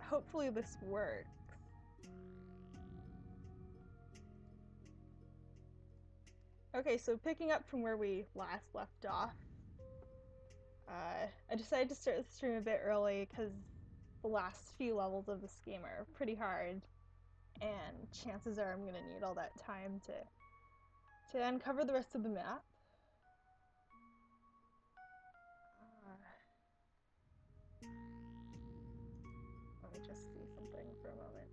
Hopefully this works. Okay, so picking up from where we last left off, uh, I decided to start the stream a bit early because the last few levels of this game are pretty hard, and chances are I'm gonna need all that time to to uncover the rest of the map. Let me just see something for a moment.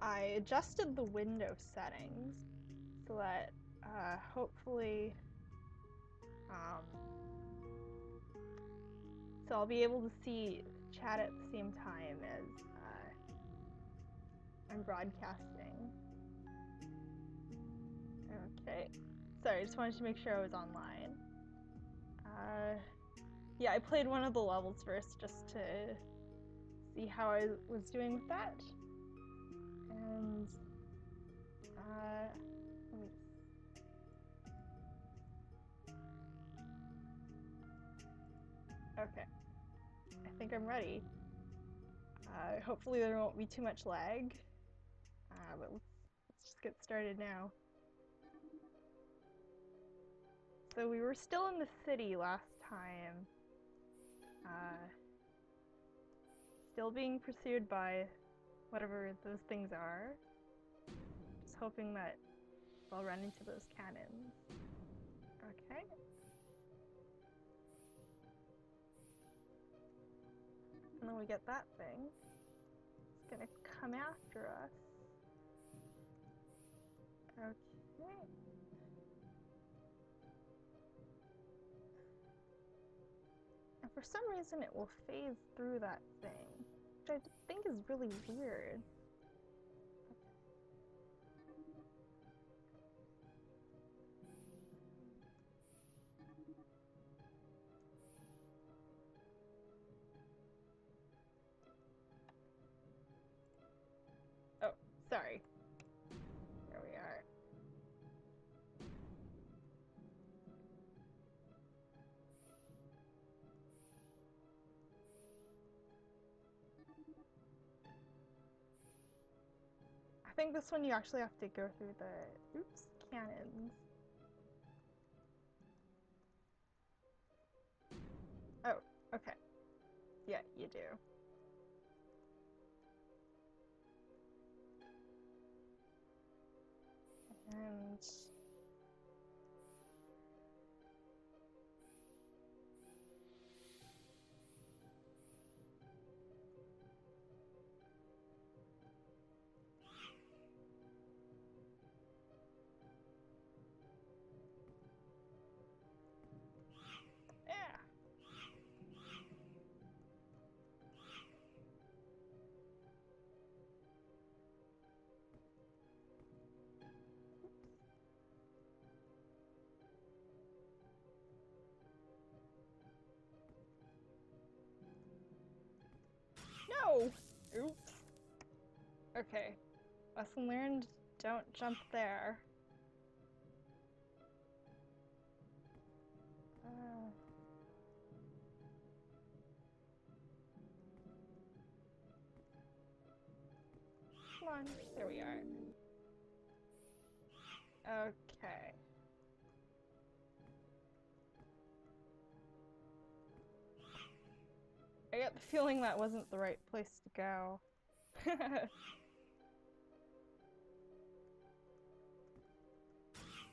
I adjusted the window settings so that uh, hopefully um, so I'll be able to see chat at the same time as uh, I'm broadcasting. Okay. Sorry, I just wanted to make sure I was online. Uh, yeah, I played one of the levels first just to see how I was doing with that. And uh, me Okay. I think I'm ready. Uh, hopefully there won't be too much lag. Uh, but let's, let's just get started now. So we were still in the city last time. Uh, still being pursued by whatever those things are. Just hoping that I'll run into those cannons. Okay. And then we get that thing. It's gonna come after us. For some reason it will phase through that thing, which I think is really weird. Oh, sorry. Think this one you actually have to go through the oops cannons. Oh, okay. Yeah, you do. And No! Oops. Okay. Lesson learned, don't jump there. Uh. Come on, there we are. Okay. I get the feeling that wasn't the right place to go.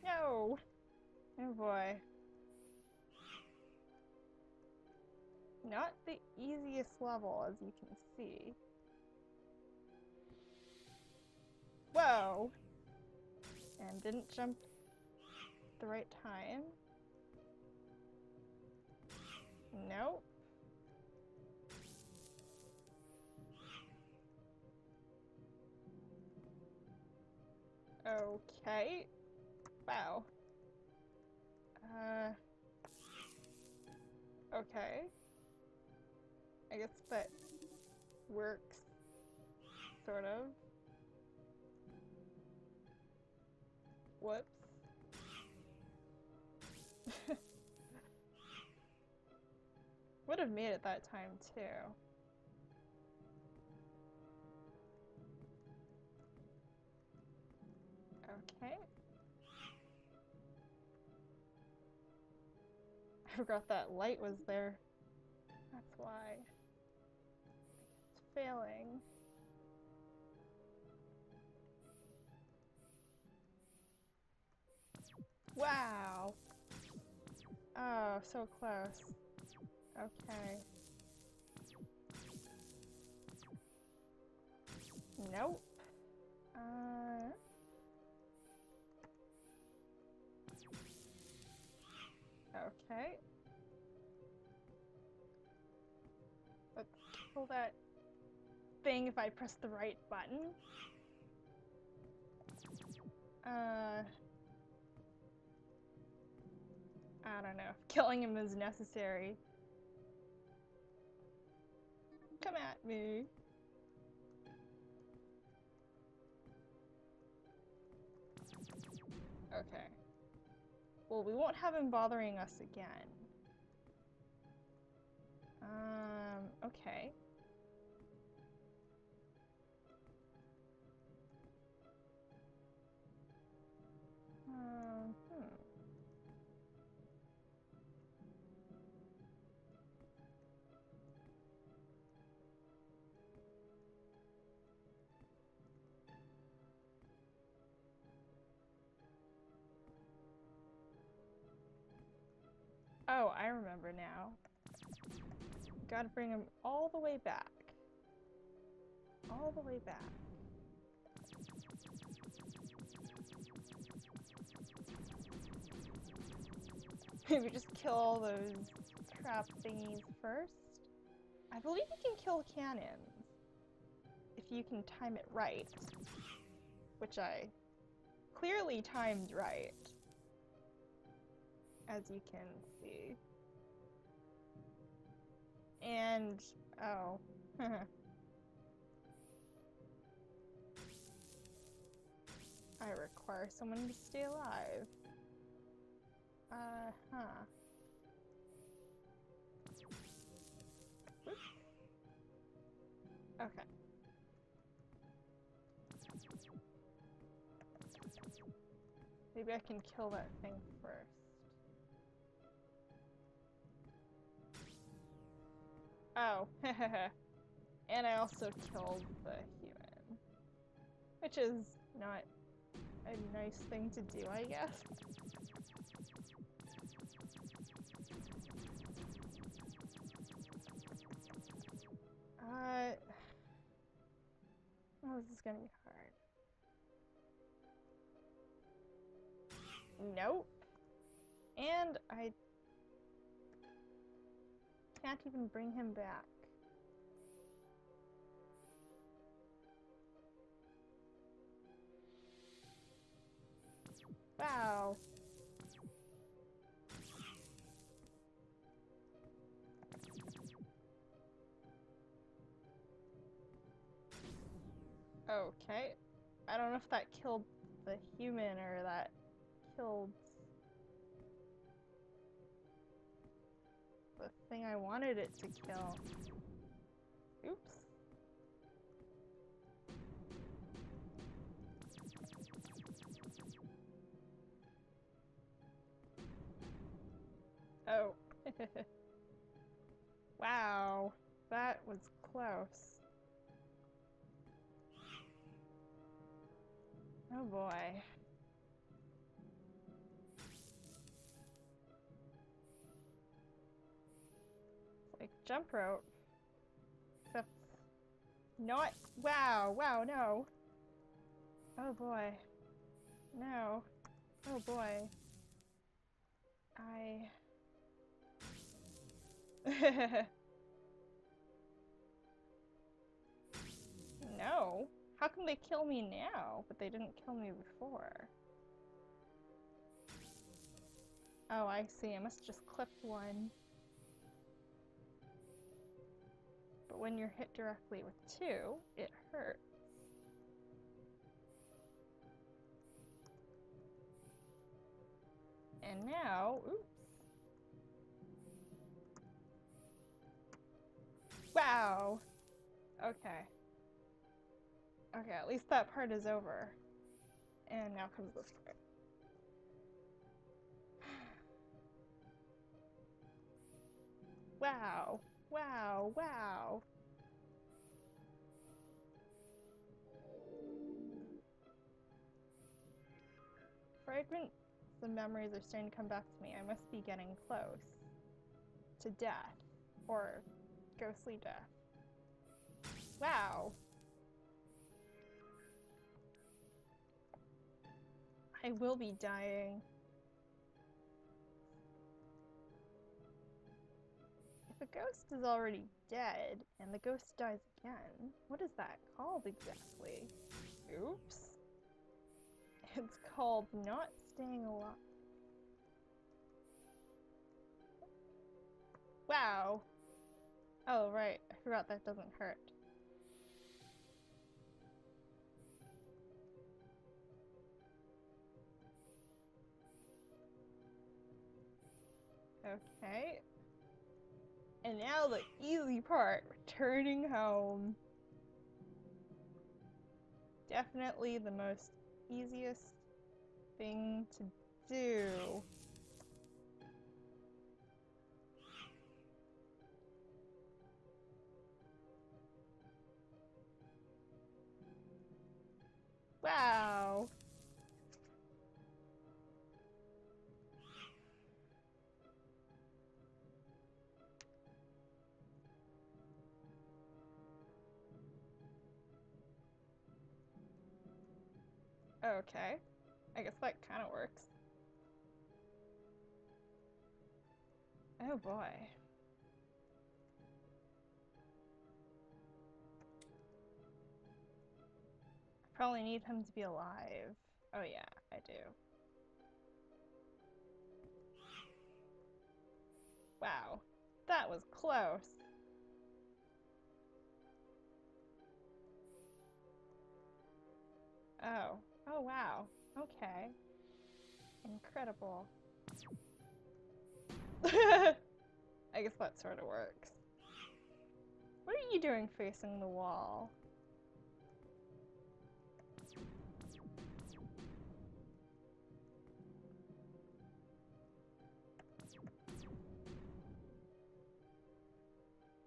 no! Oh boy. Not the easiest level, as you can see. Whoa! And didn't jump the right time. Nope. Okay. Wow. Uh. Okay. I guess that works. Sort of. Whoops. Would have made it that time too. I forgot that light was there. That's why. It's failing. Wow. Oh, so close. Okay. Nope. Uh... Okay. Let's kill that thing if I press the right button. Uh... I don't know. Killing him is necessary. Come at me. Okay. Well, we won't have him bothering us again. Um, okay. Um, Oh, I remember now. Gotta bring him all the way back. All the way back. Maybe just kill all those trap thingies first? I believe you can kill cannons. If you can time it right. Which I clearly timed right as you can see. And, oh. I require someone to stay alive. Uh huh. Okay. Maybe I can kill that thing first. Oh, and I also killed the human. Which is not a nice thing to do, I guess. Uh, oh, this is gonna be hard. Nope. And I can't even bring him back. Wow. Okay. I don't know if that killed the human or that killed thing I wanted it to kill. Oops. Oh. wow. That was close. Oh boy. Jump rope. Not wow, wow, no. Oh boy. No. Oh boy. I no. How can they kill me now, but they didn't kill me before? Oh, I see. I must just clip one. But when you're hit directly with two, it hurts. And now, oops. Wow! Okay. Okay, at least that part is over. And now comes this part. Wow! Wow! Wow! Fragrant the memories are starting to come back to me. I must be getting close to death. Or ghostly death. Wow! I will be dying. A ghost is already dead, and the ghost dies again, what is that called exactly? Oops. It's called not staying alive. Wow. Oh, right. I forgot that doesn't hurt. Okay. And now the easy part, returning home. Definitely the most easiest thing to do. Wow. Okay. I guess that kind of works. Oh boy. Probably need him to be alive. Oh yeah, I do. Wow, that was close. Oh, oh wow, okay. Incredible. I guess that sort of works. What are you doing facing the wall?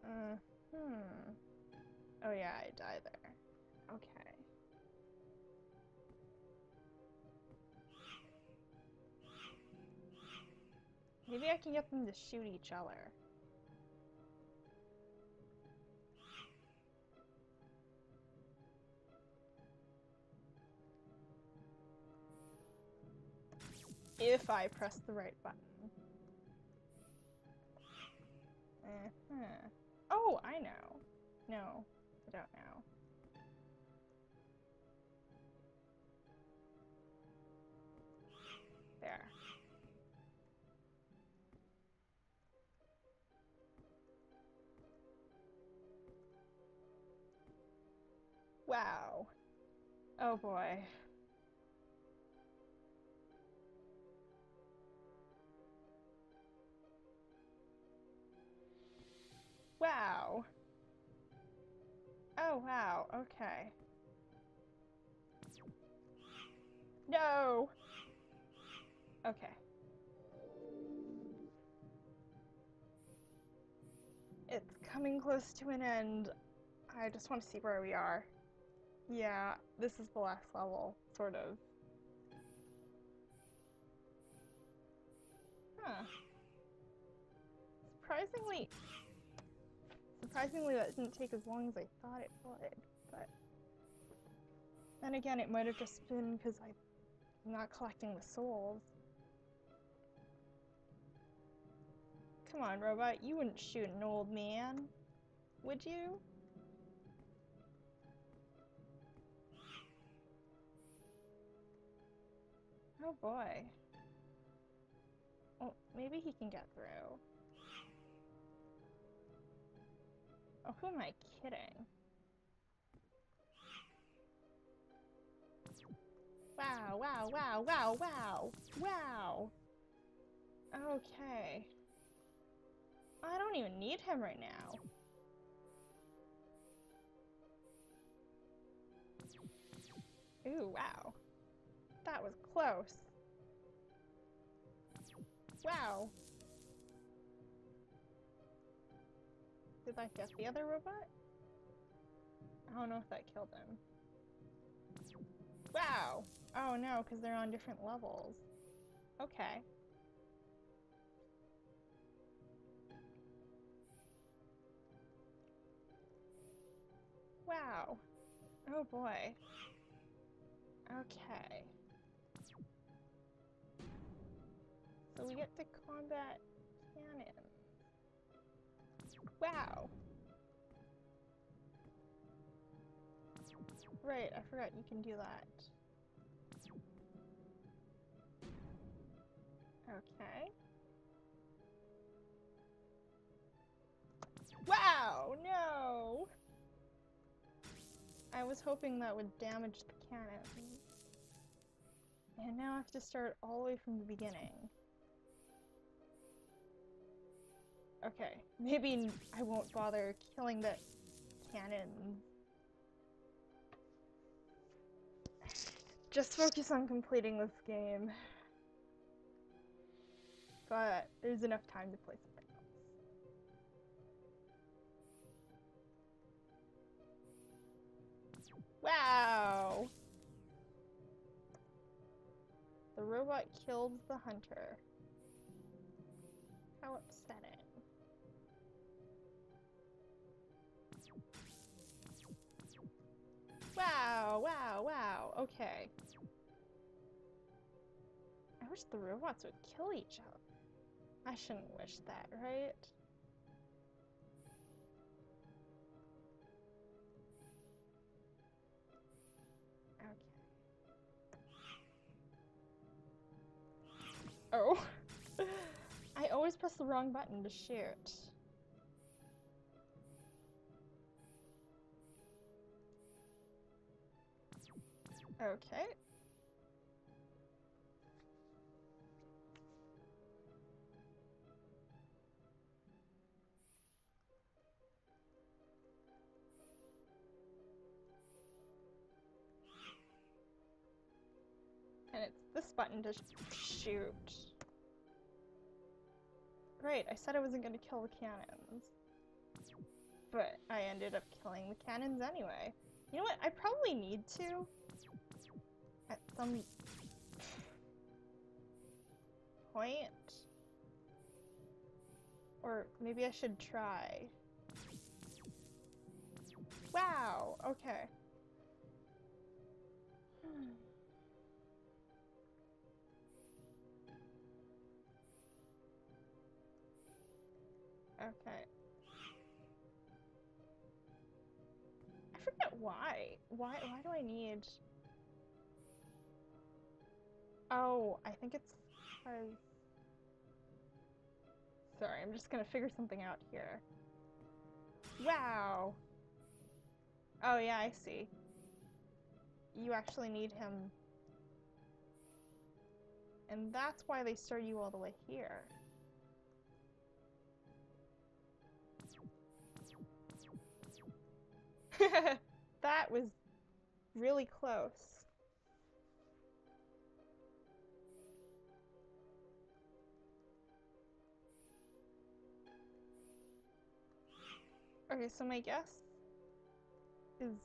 Uh, hmm. Oh yeah, I die there. Maybe I can get them to shoot each other. If I press the right button. Uh -huh. Oh, I know. No, I don't know. Wow. Oh boy. Wow. Oh, wow. Okay. No! Okay. It's coming close to an end. I just want to see where we are. Yeah, this is the last level, sort of. Huh. Surprisingly, surprisingly that didn't take as long as I thought it would, but then again, it might have just been because I'm not collecting the souls. Come on, robot, you wouldn't shoot an old man, would you? Oh boy. Oh, maybe he can get through. Oh, who am I kidding? Wow, wow, wow, wow, wow, wow! Okay. I don't even need him right now. Ooh, wow. That was close. Wow. Did I get the other robot? I don't know if that killed him. Wow! Oh no, because they're on different levels. Okay. Wow. Oh boy. Okay. So we get to combat cannon. Wow. Right, I forgot you can do that. Okay. Wow, no! I was hoping that would damage the cannon. And now I have to start all the way from the beginning. Okay, maybe I won't bother killing the cannon. Just focus on completing this game. But there's enough time to play something else. Wow! The robot killed the hunter. How upsetting. Wow, wow, wow. Okay. I wish the robots would kill each other. I shouldn't wish that, right? Okay. Oh. I always press the wrong button to shoot. Okay. And it's this button to sh shoot. Right, I said I wasn't gonna kill the cannons. But I ended up killing the cannons anyway. You know what? I probably need to at some point. Or maybe I should try. Wow, okay. Hmm. Okay. I forget why. Why why do I need Oh, I think it's because... Sorry, I'm just gonna figure something out here. Wow! Oh yeah, I see. You actually need him. And that's why they start you all the way here. that was really close. Okay, so my guess is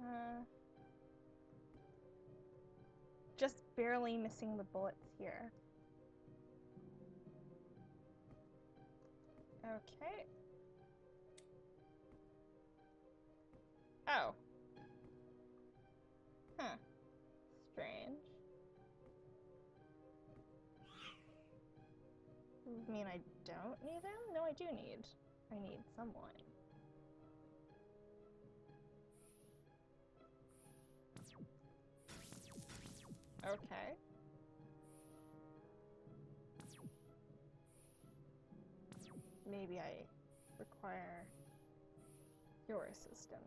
uh, just barely missing the bullets here. Okay. Oh. Mean I don't need them? No, I do need. I need someone. Okay. Maybe I require your assistance.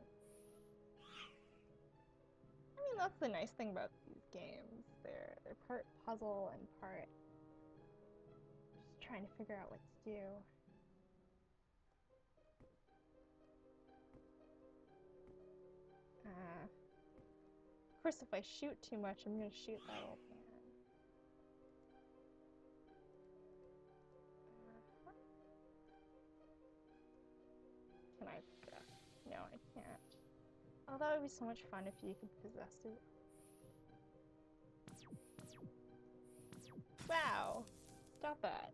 I mean, that's the nice thing about these games. They're they're part puzzle and part trying to figure out what to do. Uh, of course, if I shoot too much, I'm gonna shoot that old man. Uh, Can I? No, I can't. Oh, that would be so much fun if you could possess it. Wow! Stop that.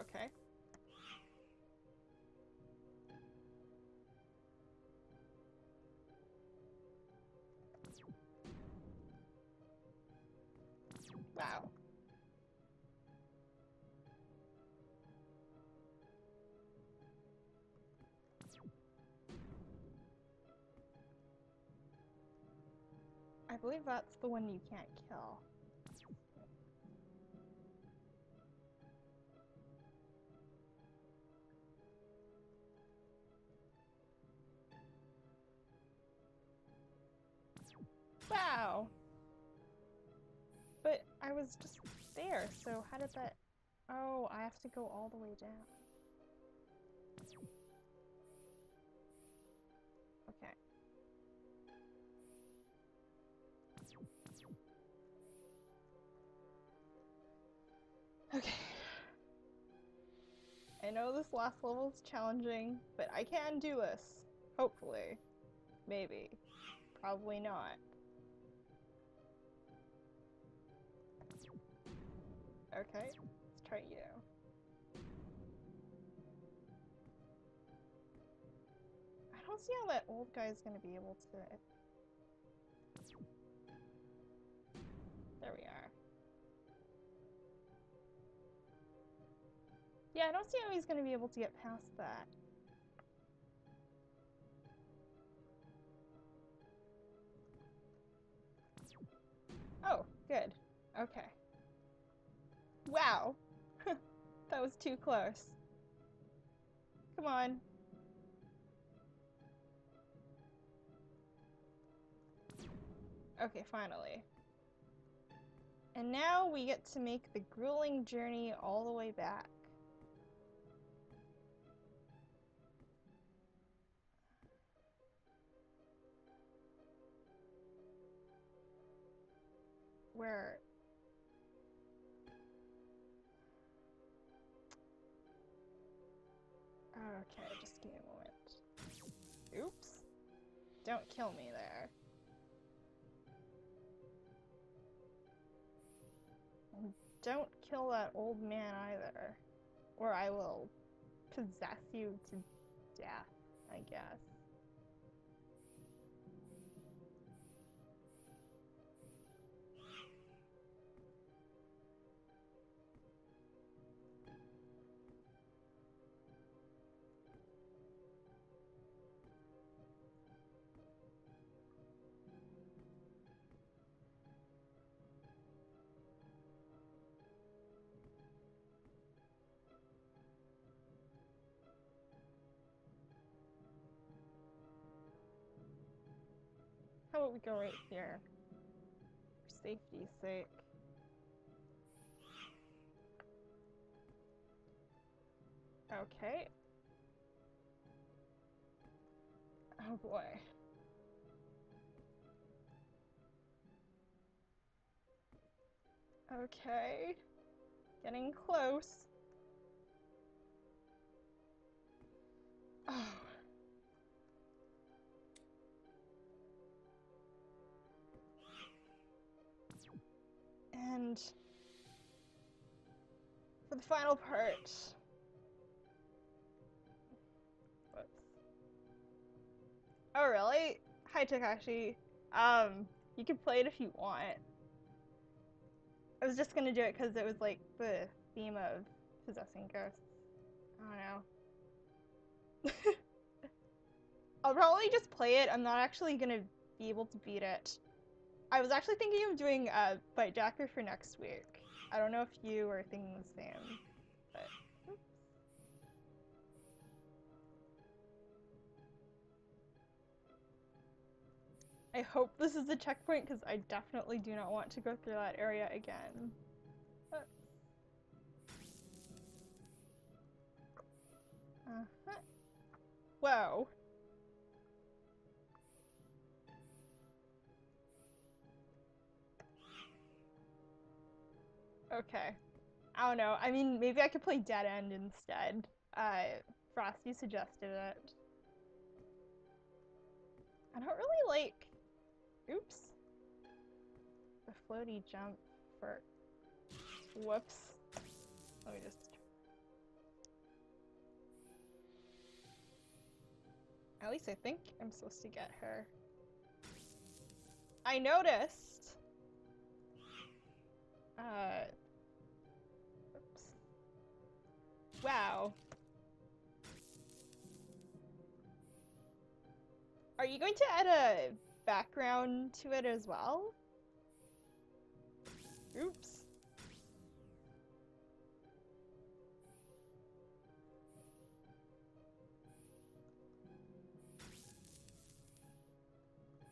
Okay. Wow. I believe that's the one you can't kill. Wow. But I was just there, so how did that... Oh, I have to go all the way down. Okay. Okay. I know this last level is challenging, but I can do this. Hopefully. Maybe. Probably not. Okay, let's try you. I don't see how that old guy is going to be able to... There we are. Yeah, I don't see how he's going to be able to get past that. Oh, good. Okay. Wow. that was too close. Come on. Okay, finally. And now we get to make the grueling journey all the way back. Where Okay, just give me a moment. Oops. Don't kill me there. Don't kill that old man either. Or I will possess you to death, I guess. How about we go right here? For safety's sake. Okay. Oh boy. Okay. Getting close. Oh. And for the final part. Oh really? Hi Takashi. Um, you can play it if you want. I was just gonna do it because it was like the theme of possessing ghosts. I don't know. I'll probably just play it. I'm not actually gonna be able to beat it. I was actually thinking of doing a Bite Jacker for next week. I don't know if you are thinking the same, but. I hope this is a checkpoint because I definitely do not want to go through that area again. Uh -huh. Whoa. Okay. I don't know. I mean, maybe I could play Dead End instead. Uh, Frosty suggested it. I don't really like. Oops. The floaty jump for. Whoops. Let me just. At least I think I'm supposed to get her. I noticed. Uh. Wow. Are you going to add a background to it as well? Oops.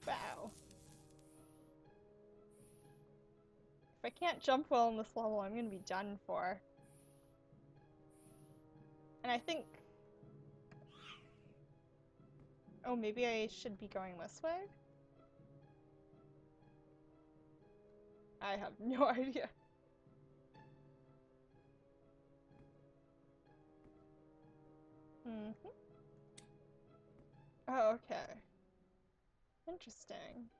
Wow. If I can't jump well in this level, I'm gonna be done for. And I think Oh, maybe I should be going this way? I have no idea. Mm hmm Oh, okay. Interesting.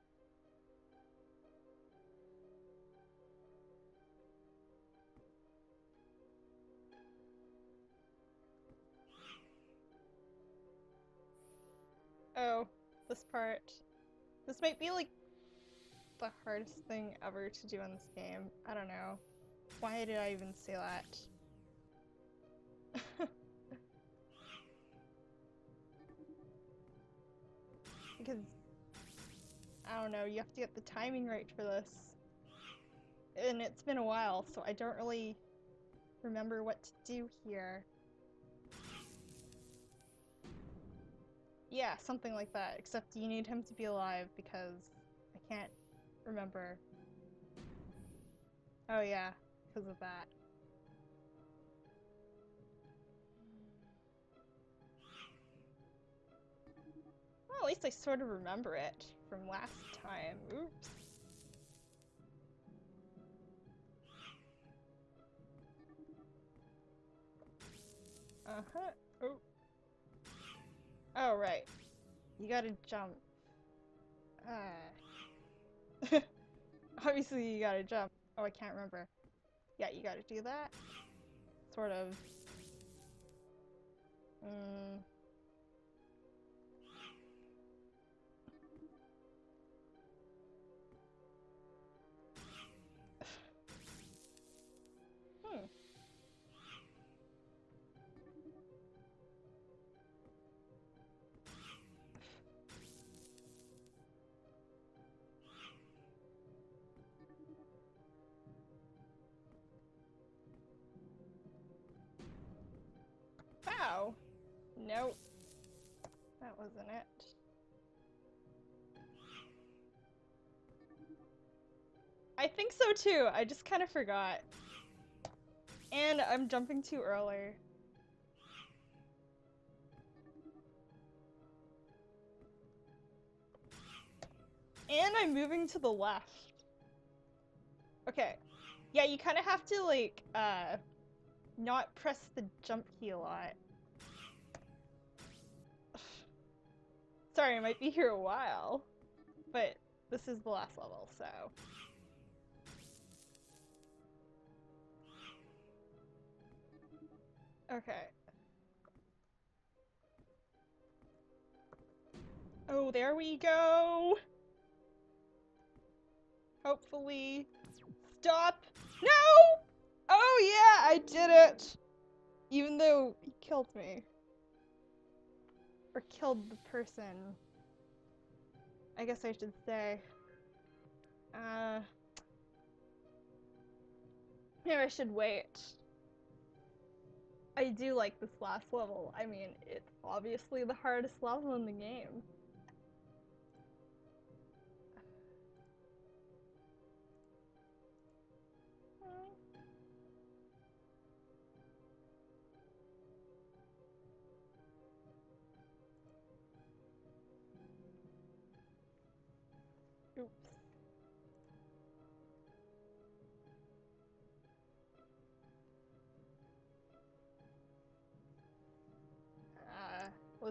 Oh, this part. This might be like the hardest thing ever to do in this game. I don't know. Why did I even say that? because I don't know, you have to get the timing right for this. And it's been a while, so I don't really remember what to do here. Yeah, something like that, except you need him to be alive because I can't remember. Oh yeah, because of that. Well, at least I sort of remember it from last time. Oops. Uh-huh. Oh. Right. You gotta jump. Uh. Obviously, you gotta jump. Oh, I can't remember. Yeah, you gotta do that. Sort of. Mm. Nope. That wasn't it. I think so too. I just kind of forgot. And I'm jumping too early. And I'm moving to the left. Okay. Yeah, you kind of have to, like, uh, not press the jump key a lot. Sorry, I might be here a while. But this is the last level, so. Okay. Oh, there we go! Hopefully. Stop! No! Oh yeah, I did it! Even though he killed me. Or killed the person. I guess I should say. Uh. Maybe I should wait. I do like this last level. I mean, it's obviously the hardest level in the game.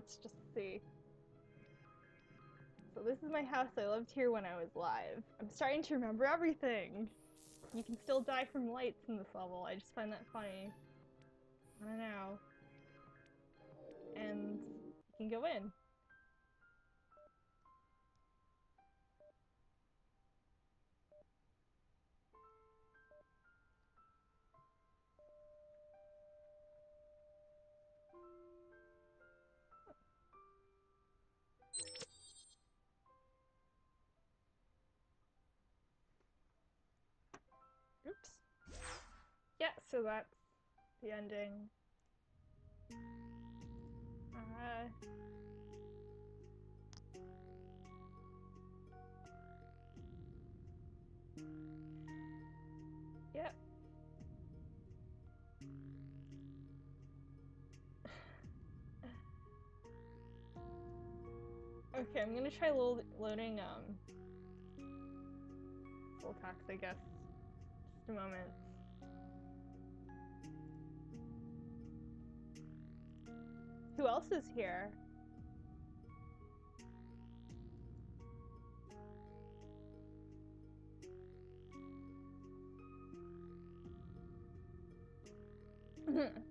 Let's just see. So this is my house. I lived here when I was live. I'm starting to remember everything. You can still die from lights in this level. I just find that funny. I don't know. And you can go in. So that's the ending. Uh, yep. Okay, I'm gonna try lo loading um full text, I guess. Just a moment. Who else is here?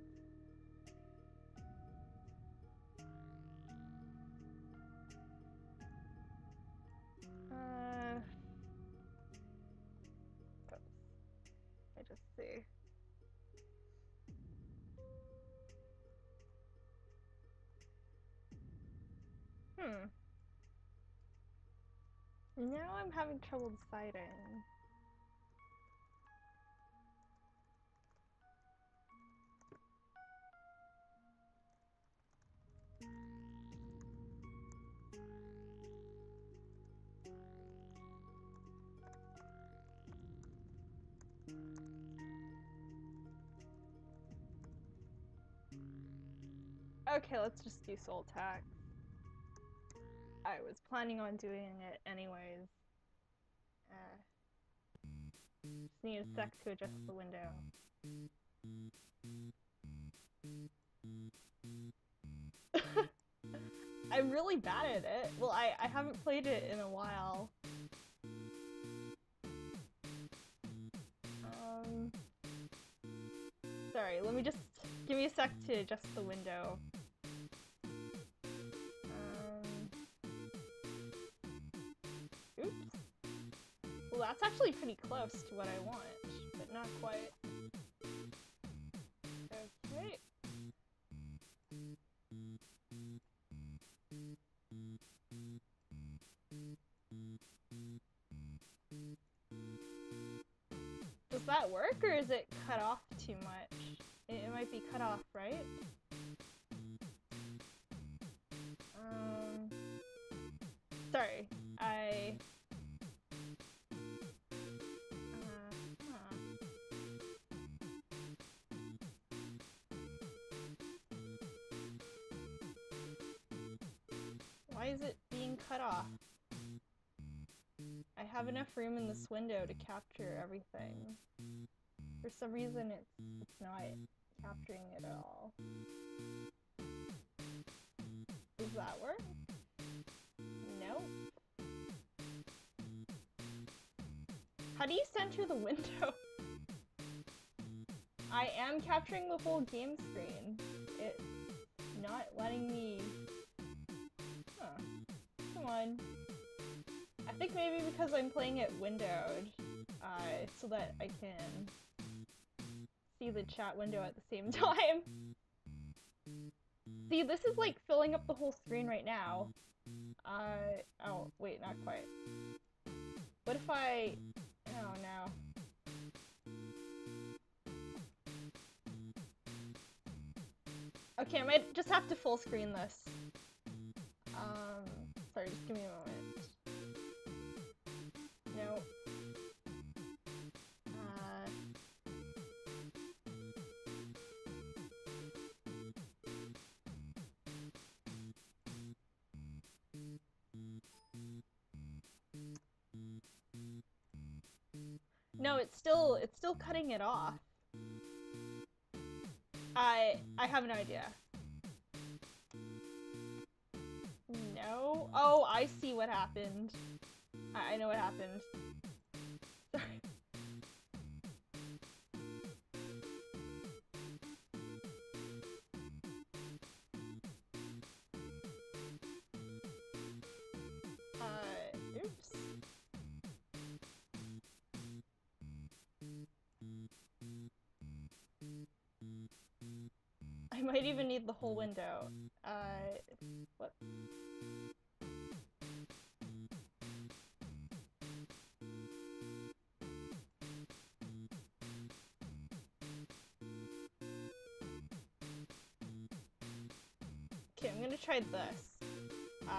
Hmm. Now I'm having trouble deciding. Okay, let's just do soul tax. I was planning on doing it anyways. Uh, just need a sec to adjust the window. I'm really bad at it. Well, I, I haven't played it in a while. Um, sorry, let me just give me a sec to adjust the window. That's actually pretty close to what I want, but not quite. Okay. Does that work or is it cut off too much? It, it might be cut off, right? Um, sorry, cut off? I have enough room in this window to capture everything. For some reason, it's, it's not capturing it at all. Does that work? Nope. How do you center the window? I am capturing the whole game screen. It's not letting me... Huh. Come on. I think maybe because I'm playing it windowed, uh, so that I can see the chat window at the same time. See, this is like filling up the whole screen right now. Uh, oh, wait, not quite. What if I, oh no. Okay, I might just have to full screen this. Still it's still cutting it off. I I have no idea. No. Oh, I see what happened. I, I know what happened. I might even need the whole window. Uh, what? Okay, I'm gonna try this. Uh,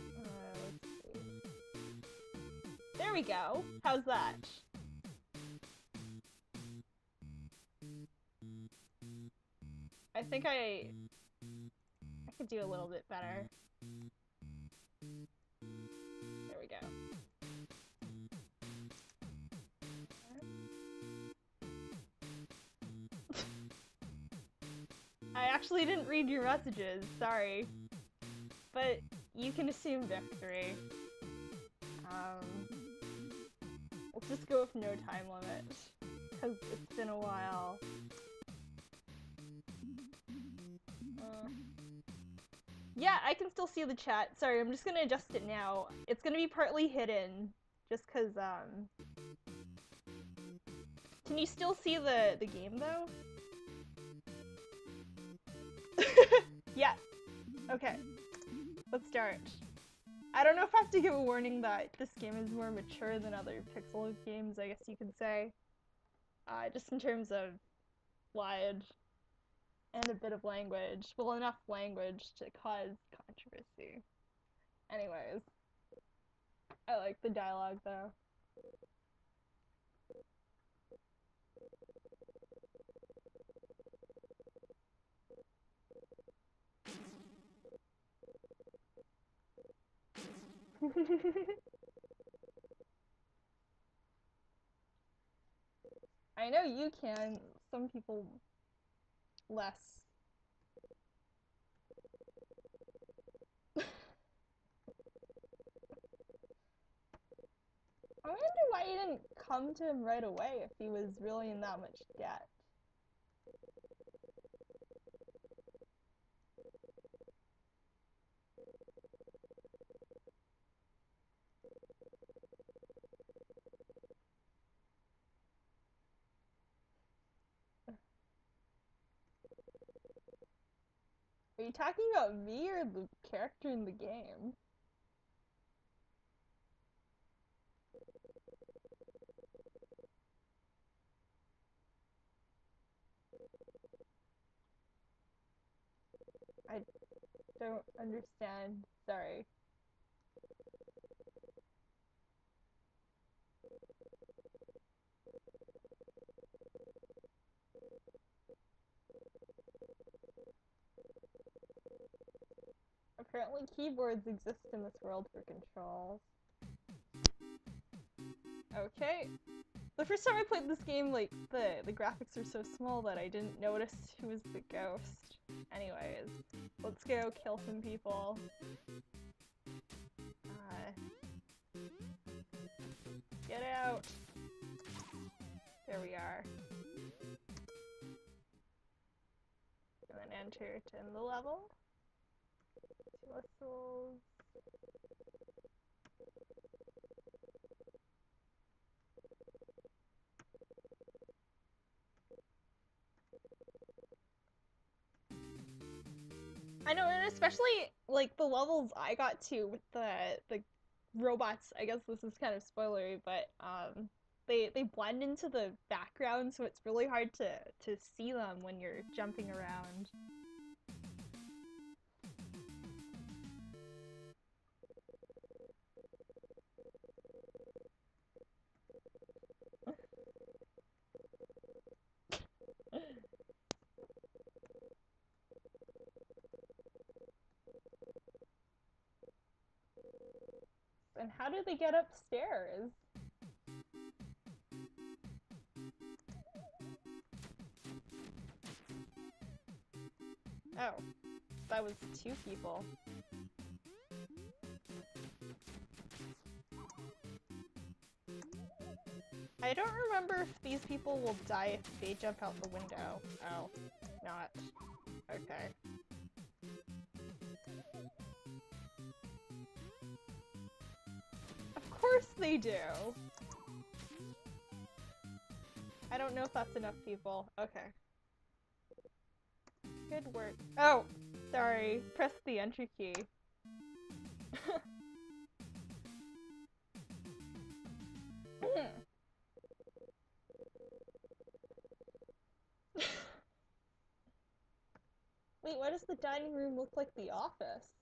uh. There we go. How's that? Think I I could do a little bit better. There we go. I actually didn't read your messages, sorry. But you can assume victory. Um, let's just go with no time limit. Because it's been a while. Yeah, I can still see the chat. Sorry, I'm just gonna adjust it now. It's gonna be partly hidden, just cause, um... Can you still see the, the game, though? yeah. Okay. Let's start. I don't know if I have to give a warning that this game is more mature than other Pixel games, I guess you could say. Uh, just in terms of blood and a bit of language. Well, enough language to cause controversy. Anyways. I like the dialogue though. I know you can. Some people less. I wonder why you didn't come to him right away if he was really in that much debt. Are you talking about me or the character in the game? I don't understand. Sorry. Apparently keyboards exist in this world for controls. Okay. The first time I played this game, like, the, the graphics are so small that I didn't notice who was the ghost. Anyways, let's go kill some people. Uh, get out! There we are. And then enter end the level. Whistles. I know, and especially like the levels I got to with the the robots. I guess this is kind of spoilery, but um, they they blend into the background, so it's really hard to to see them when you're jumping around. Do they get upstairs? Oh, that was two people. I don't remember if these people will die if they jump out the window. Oh, not. Okay. They do! I don't know if that's enough people. Okay. Good work. Oh! Sorry. Press the entry key. Wait, why does the dining room look like the office?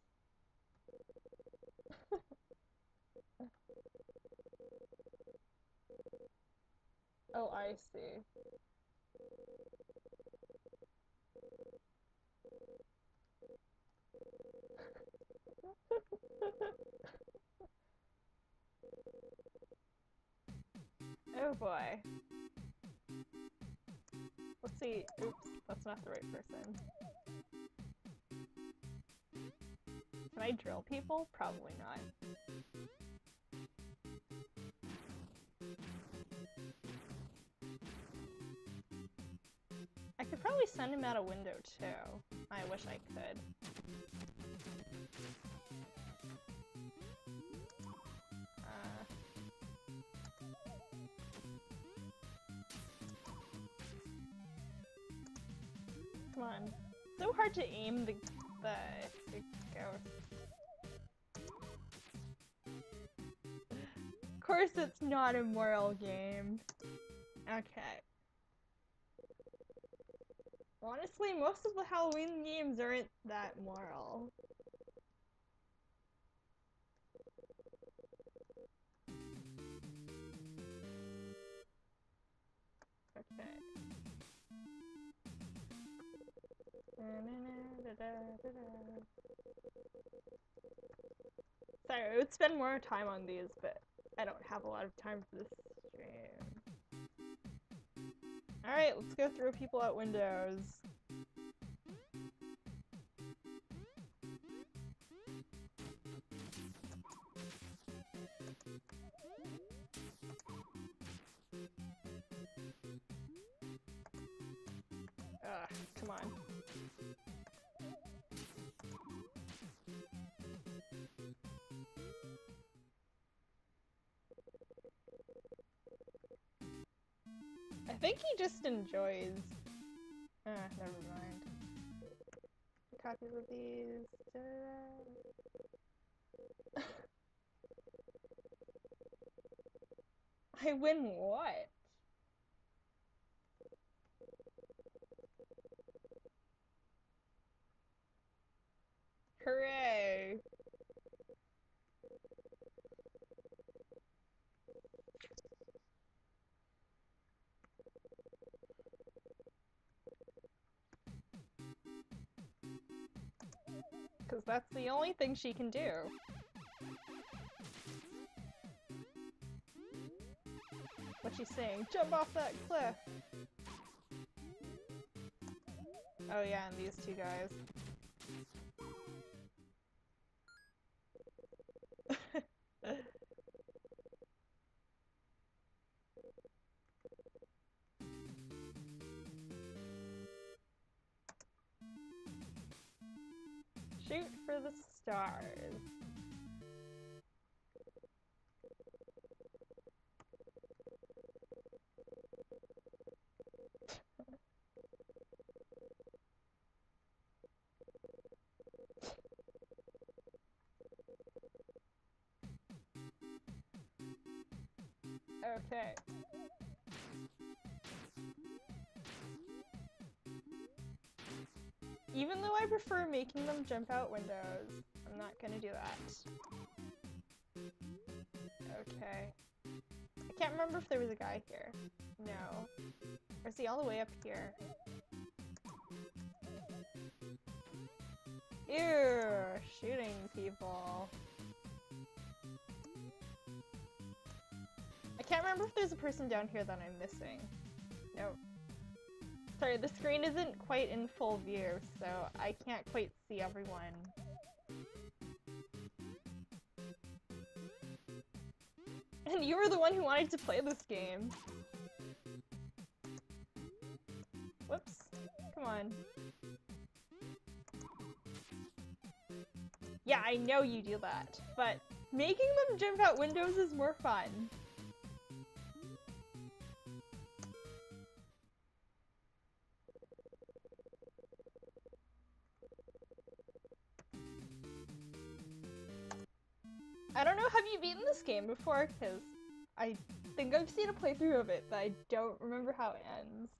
Oh, I see. oh boy. Let's see. Oops, that's not the right person. Can I drill people? Probably not. Probably send him out a window too. I wish I could. Uh, come on. So hard to aim the, the, the ghost. Of course it's not a moral game. Honestly, most of the Halloween games aren't that moral. Okay. Sorry, I would spend more time on these, but I don't have a lot of time for this. Alright, let's go throw people out windows. Ugh, come on. Think he just enjoys. Ah, never mind. Copies of these. I win what? The only thing she can do. What's she saying? Jump off that cliff! Oh yeah, and these two guys. Even though I prefer making them jump out windows, I'm not gonna do that. Okay. I can't remember if there was a guy here. No. Or is he all the way up here? Ew, shooting people. I can't remember if there's a person down here that I'm missing. Nope. Sorry, the screen isn't quite in full view, so I can't quite see everyone. And you were the one who wanted to play this game. Whoops. Come on. Yeah, I know you do that, but making them jump out windows is more fun. Game before? Because I think I've seen a playthrough of it, but I don't remember how it ends.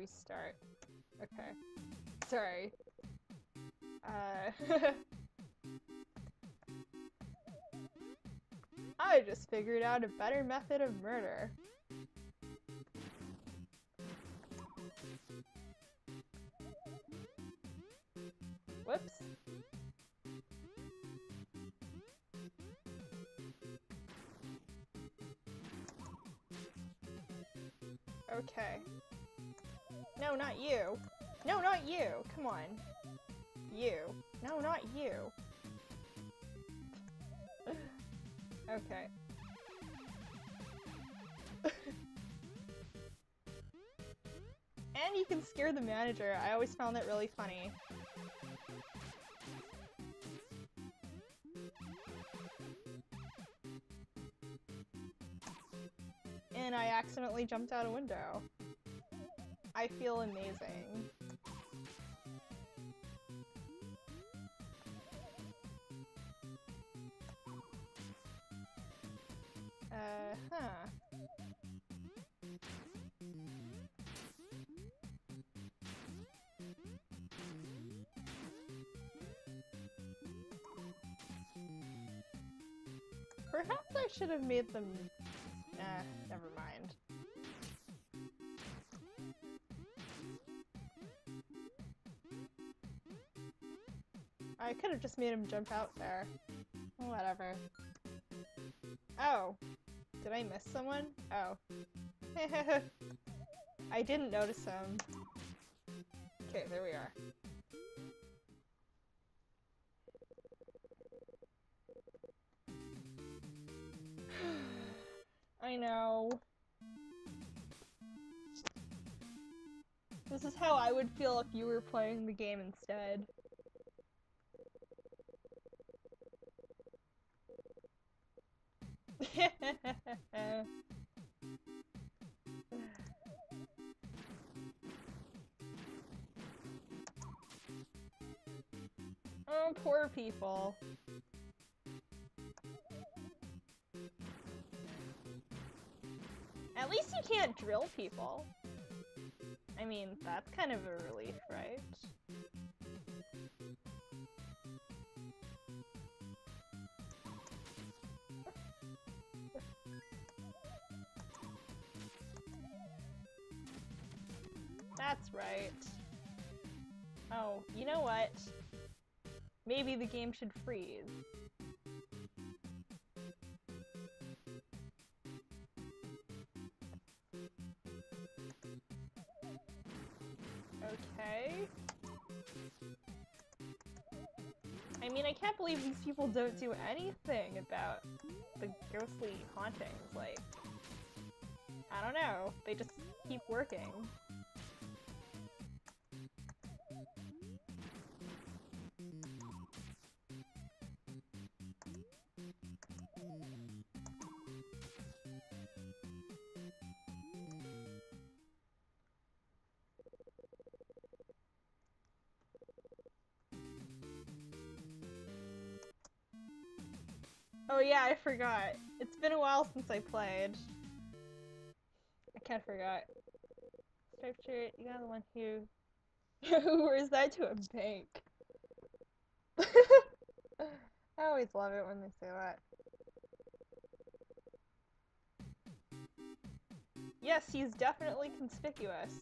Restart. Okay. Sorry. Uh... I just figured out a better method of murder. You. Come on. You. No, not you. okay. and you can scare the manager. I always found that really funny. And I accidentally jumped out a window. I feel amazing. Uh, huh. Perhaps I should have made them... Eh, never mind. I could have just made him jump out there. Whatever. Oh. Did I miss someone? Oh. I didn't notice him. Okay, there we are. I know. This is how I would feel if you were playing the game instead. At least you can't drill people. I mean, that's kind of a relief, Maybe the game should freeze. Okay. I mean, I can't believe these people don't do anything about the ghostly hauntings. Like, I don't know. They just keep working. Oh yeah, I forgot. It's been a while since I played. I forget. Striped shirt, you got the one who who wears that to a bank. I always love it when they say that. Yes, he's definitely conspicuous.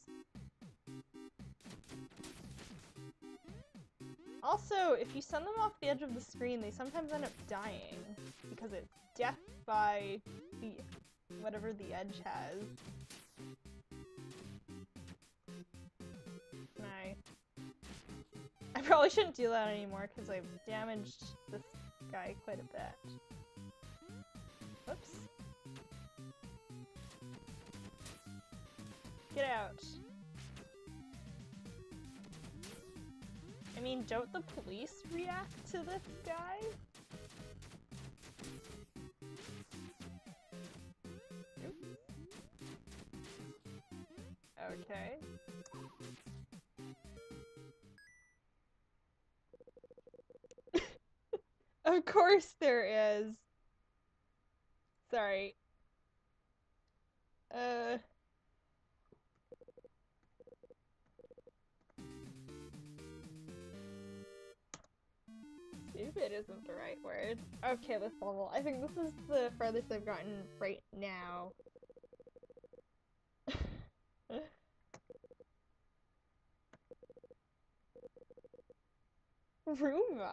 Also, if you send them off the edge of the screen, they sometimes end up dying because it's death by the whatever the edge has. I I probably shouldn't do that anymore because I've damaged this guy quite a bit. Whoops. Get out. I mean, don't the police react to this guy? Okay. of course there is. Sorry. Uh... Stupid isn't the right word. Okay, this level. I think this is the farthest I've gotten right now. Roomba.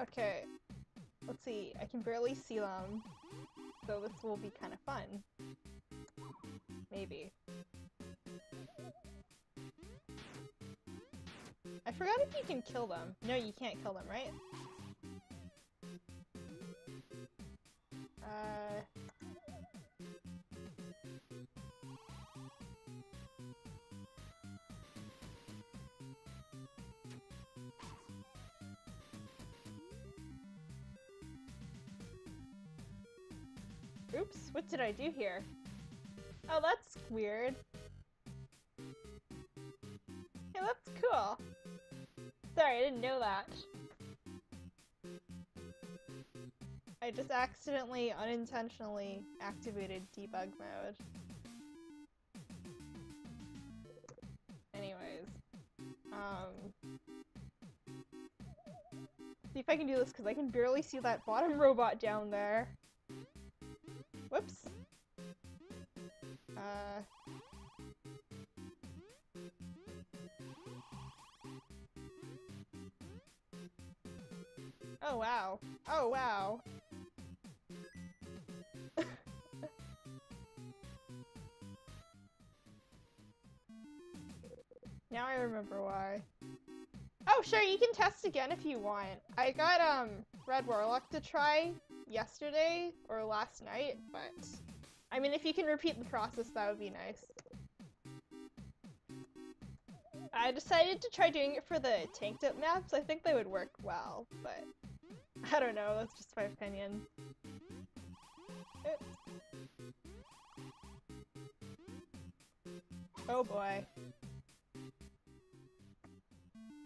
Okay, let's see. I can barely see them, so this will be kind of fun. Maybe. I forgot if you can kill them. No, you can't kill them, right? Uh... Oops, what did I do here? Oh, that's weird. Yeah, that's cool. Sorry, I didn't know that. I just accidentally, unintentionally activated debug mode. Anyways. Um... See if I can do this, because I can barely see that bottom robot down there. Uh... Oh wow. Oh wow. now I remember why. Oh sure, you can test again if you want. I got um Red Warlock to try yesterday or last night, but I mean if you can repeat the process that would be nice. I decided to try doing it for the tanked up maps. I think they would work well, but I don't know, that's just my opinion. Oops. Oh boy.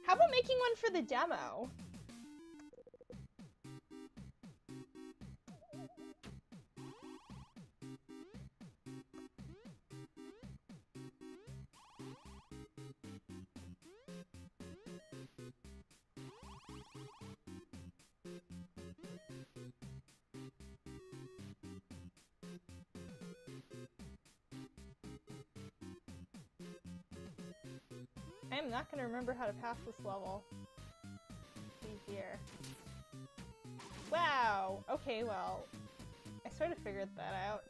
How about making one for the demo? Not gonna remember how to pass this level. See here. Wow! Okay, well, I sort of figured that out.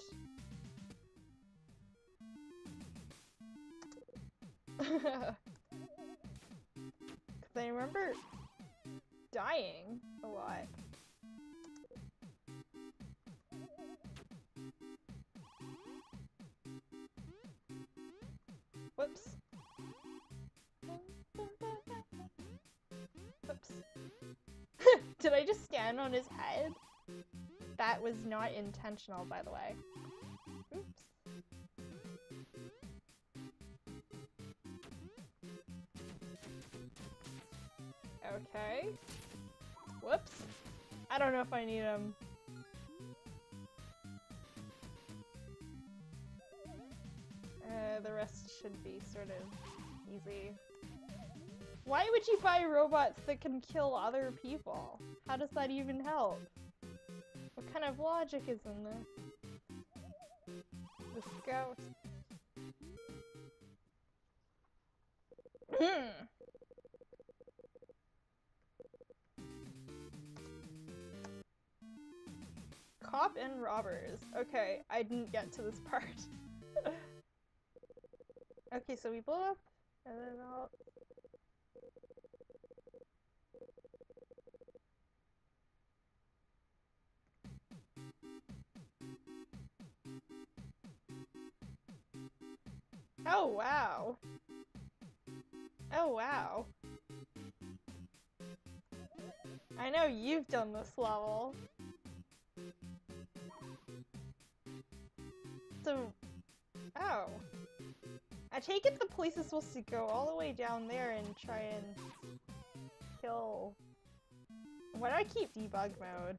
Because I remember dying a lot. Whoops. Did I just stand on his head? That was not intentional, by the way. Oops. Okay. Whoops. I don't know if I need them. Uh, the rest should be sort of easy. Why would you buy robots that can kill other people? How does that even help? What kind of logic is in this? The scout. Hmm. Cop and robbers. Okay, I didn't get to this part. okay, so we blow up and then I'll... Oh wow. Oh wow. I know you've done this level. So, oh. I take it the police is supposed to go all the way down there and try and kill... Why do I keep debug mode?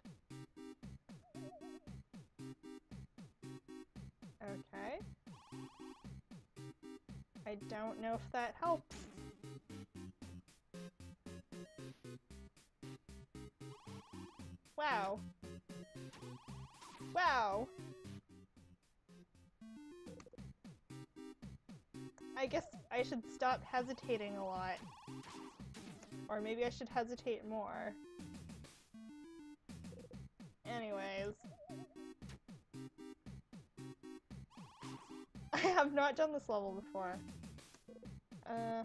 Don't know if that helps. Wow. Wow. I guess I should stop hesitating a lot. Or maybe I should hesitate more. Anyways. I have not done this level before. Uh.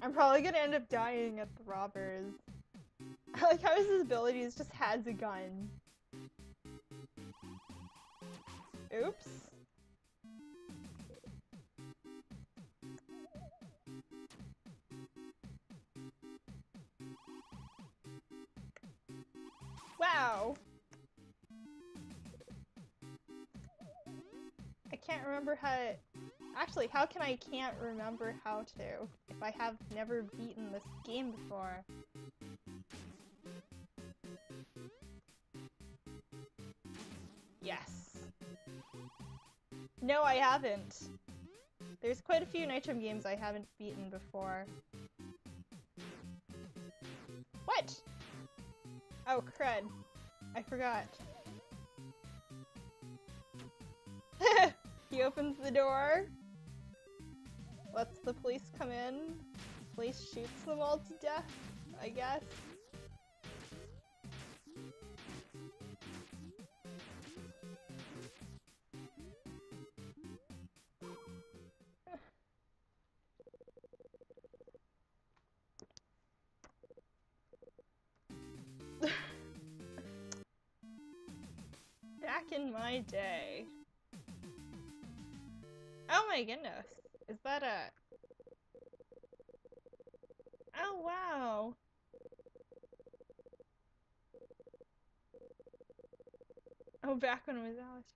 I'm probably gonna end up dying at the robbers. I like how his abilities just has a gun. Oops. Wow! I can't remember how to... Actually, how can I can't remember how to if I have never beaten this game before? Yes. No, I haven't. There's quite a few Nitrome games I haven't beaten before. What? Oh, crud. I forgot. he opens the door. Lets the police come in. Police shoots them all to death, I guess. Back in my day. Is that a... Oh wow. Oh, back when it was Alex.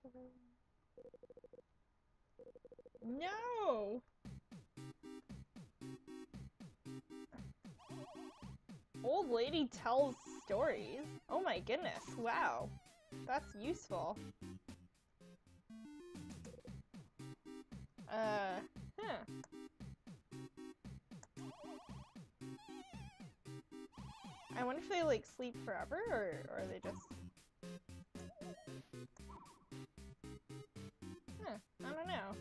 No! Old lady tells stories. Oh my goodness, wow. That's useful. Uh, wonder if they like sleep forever or, or are they just... Huh, I don't know.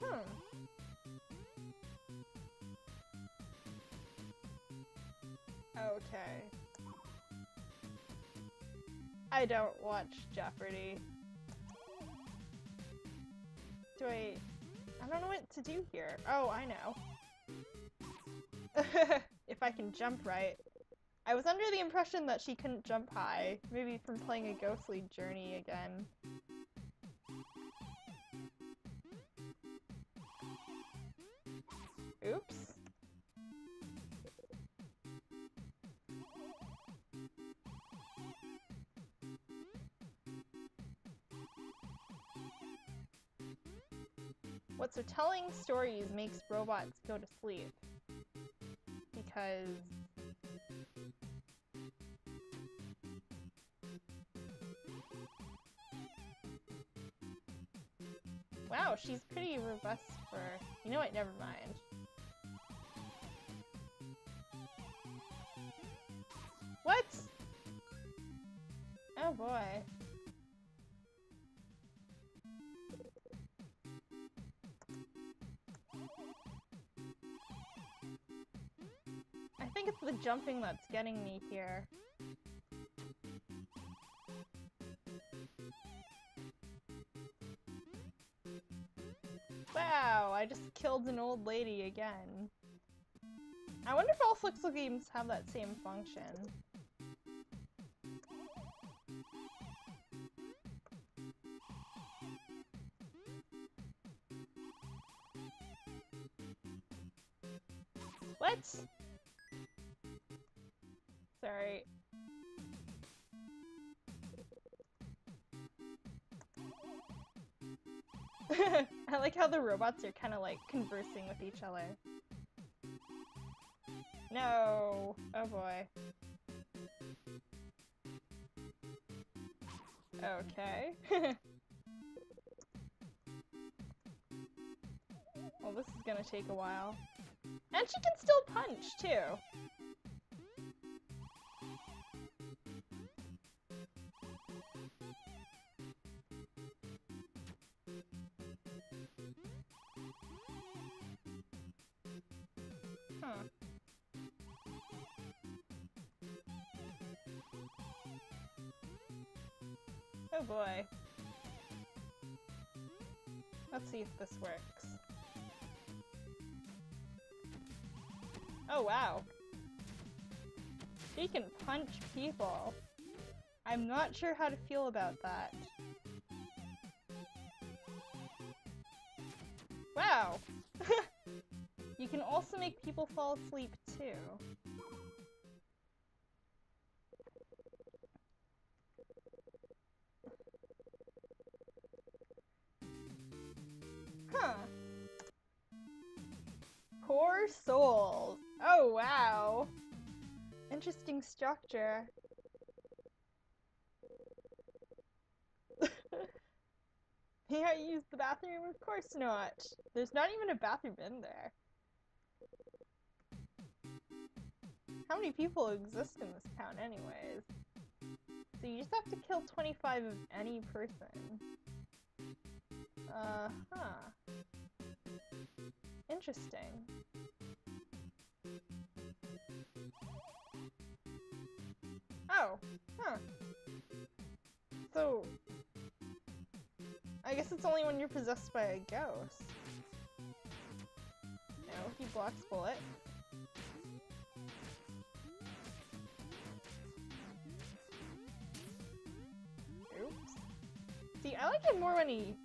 Hmm. Okay. I don't watch Jeopardy. Do I... I don't know what to do here. Oh, I know. if I can jump right. I was under the impression that she couldn't jump high. Maybe from playing a Ghostly Journey again. Telling stories makes robots go to sleep? Because Wow, she's pretty robust for... You know what, never mind. What? Oh boy. Jumping that's getting me here. Wow, I just killed an old lady again. I wonder if all Flixel games have that same function. How the robots are kind of like conversing with each other. No! Oh boy. Okay. well, this is gonna take a while. And she can still punch, too! Oh boy. Let's see if this works. Oh wow. She can punch people. I'm not sure how to feel about that. Wow! you can also make people fall asleep too. Structure. May I use the bathroom? Of course not. There's not even a bathroom in there. How many people exist in this town anyways? So you just have to kill 25 of any person. Uh-huh. Interesting. Oh, huh. So, I guess it's only when you're possessed by a ghost. No, he blocks bullet. Oops. See, I like it more when he...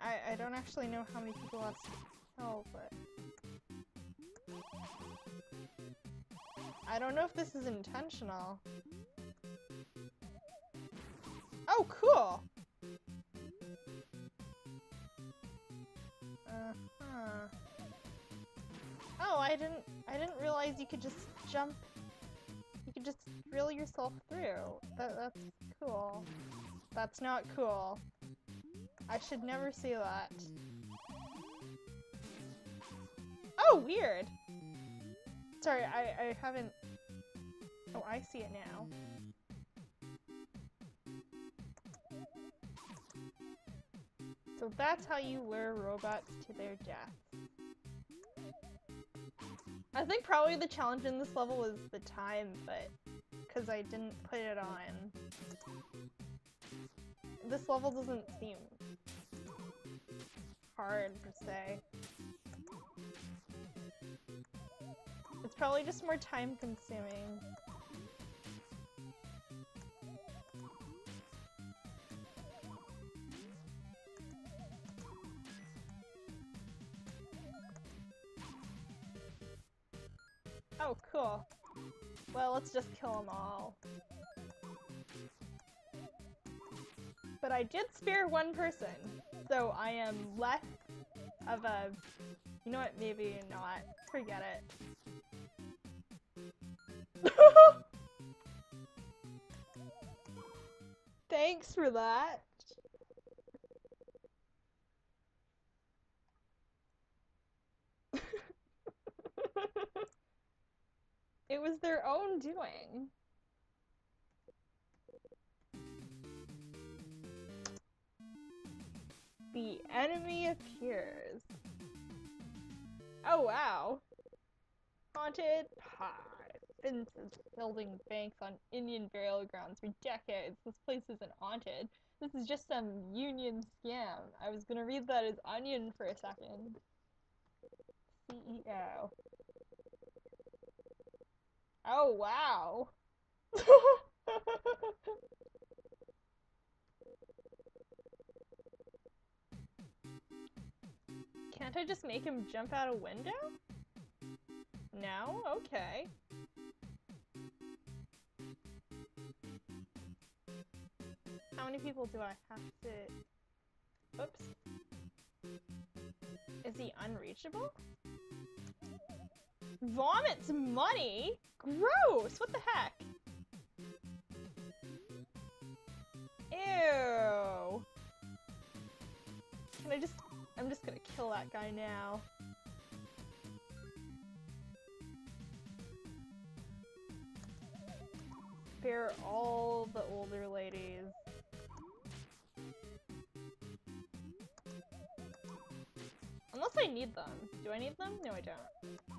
I, I don't actually know how many people have I don't know if this is intentional. Oh, cool! Uh-huh. Oh, I didn't I didn't realize you could just jump you could just drill yourself through. That that's cool. That's not cool. I should never see that. Oh, weird! Sorry, I, I haven't... I see it now. So that's how you lure robots to their death. I think probably the challenge in this level was the time, but because I didn't put it on. This level doesn't seem hard per se. It's probably just more time consuming. Let's just kill them all. But I did spare one person, so I am less of a... You know what, maybe not. Forget it. Thanks for that. it was their own doing. The enemy appears. Oh wow. Haunted Pie. Been building banks on Indian burial grounds for decades. This place isn't haunted. This is just some union scam. I was gonna read that as onion for a second. CEO. Oh wow. Can't I just make him jump out a window? No? Okay. How many people do I have to... Oops. Is he unreachable? Vomits money? Gross! What the heck? Ew! Can I just... I'm just gonna kill that guy now. Spare all the older ladies. Unless I need them. Do I need them? No, I don't.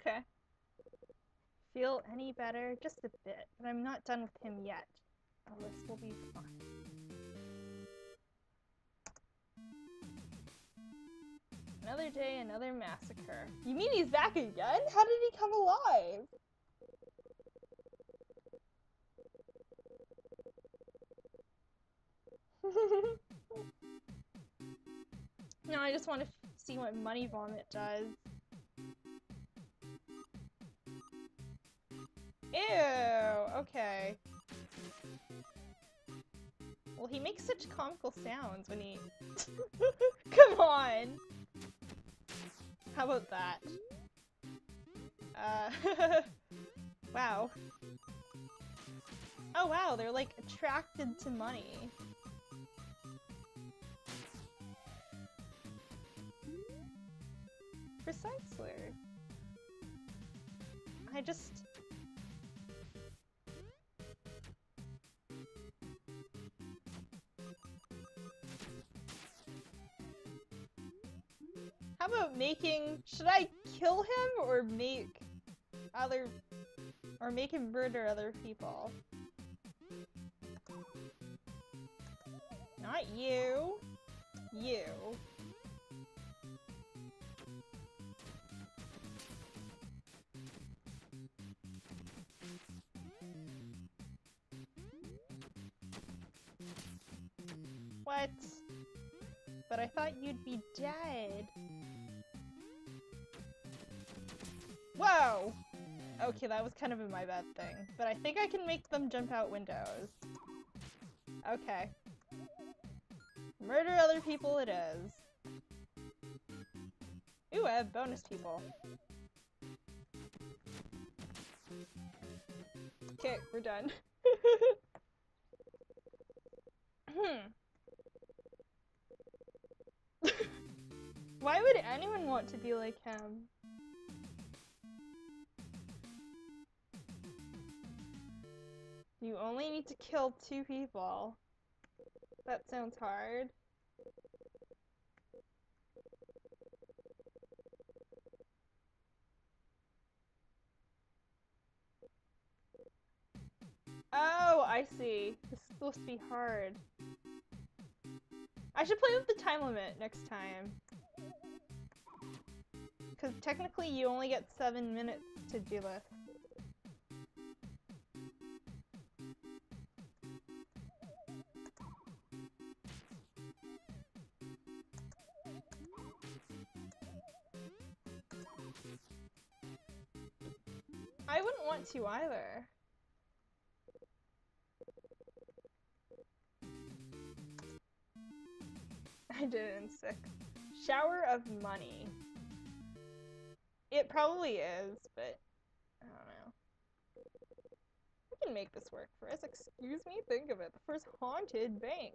Okay. Feel any better? Just a bit, but I'm not done with him yet. Oh, this will be fun. Another day, another massacre. You mean he's back again? How did he come alive? no, I just want to see what Money Vomit does. Okay. Well, he makes such comical sounds when he... Come on! How about that? Uh, wow. Oh wow, they're like attracted to money. Precisely. I just... Should I kill him or make other... Or make him murder other people? Not you. You. What? But I thought you'd be dead. Whoa! Okay, that was kind of a my bad thing. But I think I can make them jump out windows. Okay. Murder other people it is. Ooh, I have bonus people. Okay, we're done. hmm. Why would anyone want to be like him? You only need to kill two people. That sounds hard. Oh, I see. This is supposed to be hard. I should play with the time limit next time. Because technically you only get seven minutes to do this. To either. I did it in six. Shower of money. It probably is, but I don't know. We can make this work for us. Excuse me, think of it. The first haunted bank.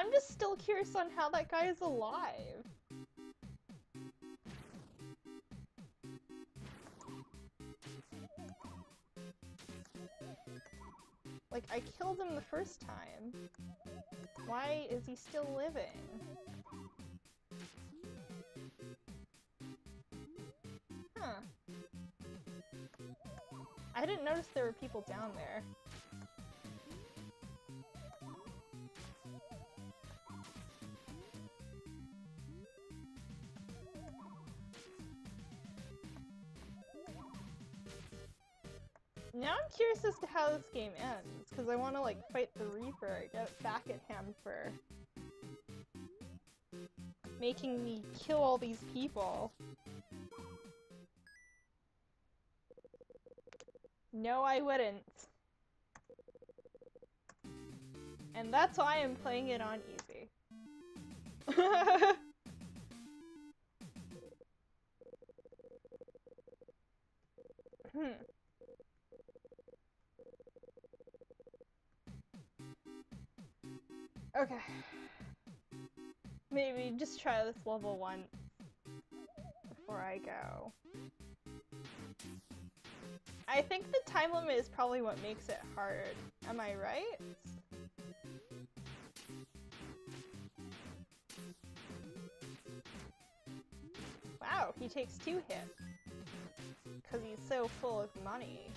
I'm just still curious on how that guy is alive. Like, I killed him the first time. Why is he still living? Huh. I didn't notice there were people down there. Now I'm curious as to how this game ends, because I want to like fight the Reaper, get back at him for making me kill all these people. No, I wouldn't. And that's why I'm playing it on easy. Okay. Maybe just try this level once before I go. I think the time limit is probably what makes it hard. Am I right? Wow, he takes two hits. Because he's so full of money.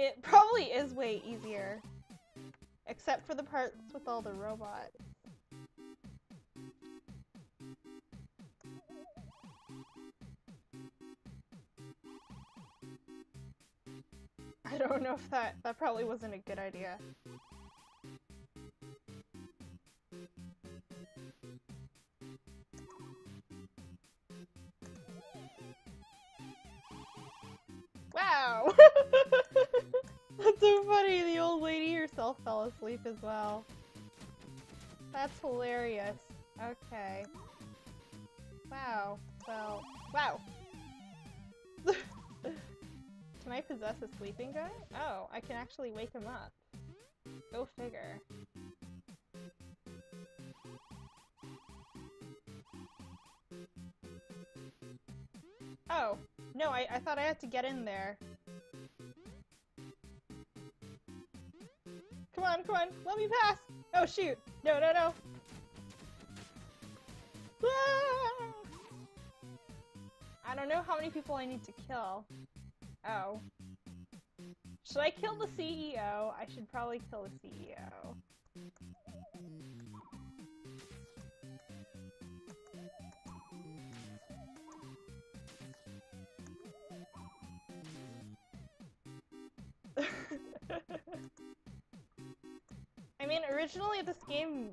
It probably is way easier. Except for the parts with all the robots. I don't know if that, that probably wasn't a good idea. Fell asleep as well. That's hilarious. Okay. Wow. Well, wow. can I possess a sleeping guy? Oh, I can actually wake him up. Go figure. Oh, no, I, I thought I had to get in there. Come on, come on, let me pass! Oh shoot! No, no, no! Ah! I don't know how many people I need to kill. Oh. Should I kill the CEO? I should probably kill the CEO. Originally this game,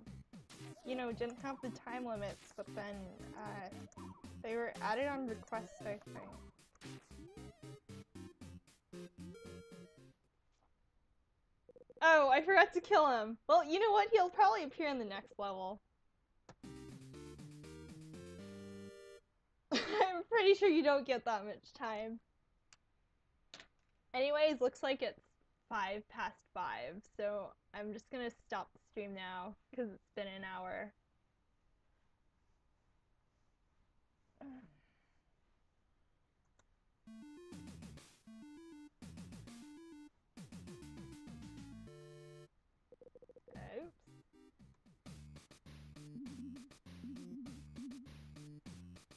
you know, didn't have the time limits, but then uh, they were added on request, I think. Oh, I forgot to kill him. Well, you know what? He'll probably appear in the next level. I'm pretty sure you don't get that much time. Anyways, looks like it's five past five, so I'm just gonna stop stream now because it's been an hour. Oops.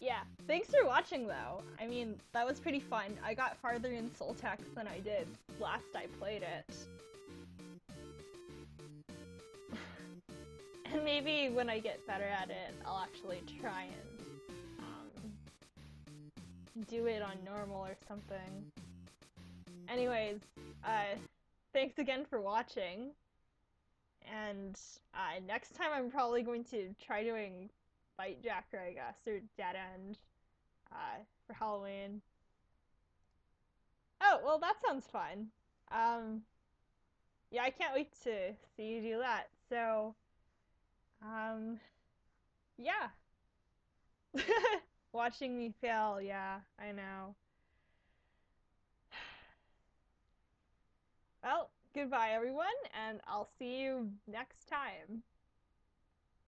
Yeah, thanks for watching though. I mean, that was pretty fun. I got farther in Soul Tax than I did last I played it. Maybe when I get better at it, I'll actually try and um, do it on normal or something. Anyways, uh, thanks again for watching. And uh, next time I'm probably going to try doing Bite Jacker, I guess, or Dead End uh, for Halloween. Oh, well, that sounds fun. Um, yeah, I can't wait to see you do that. So, um, yeah. Watching me fail, yeah, I know. Well, goodbye everyone, and I'll see you next time.